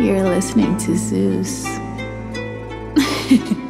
You're listening to Zeus.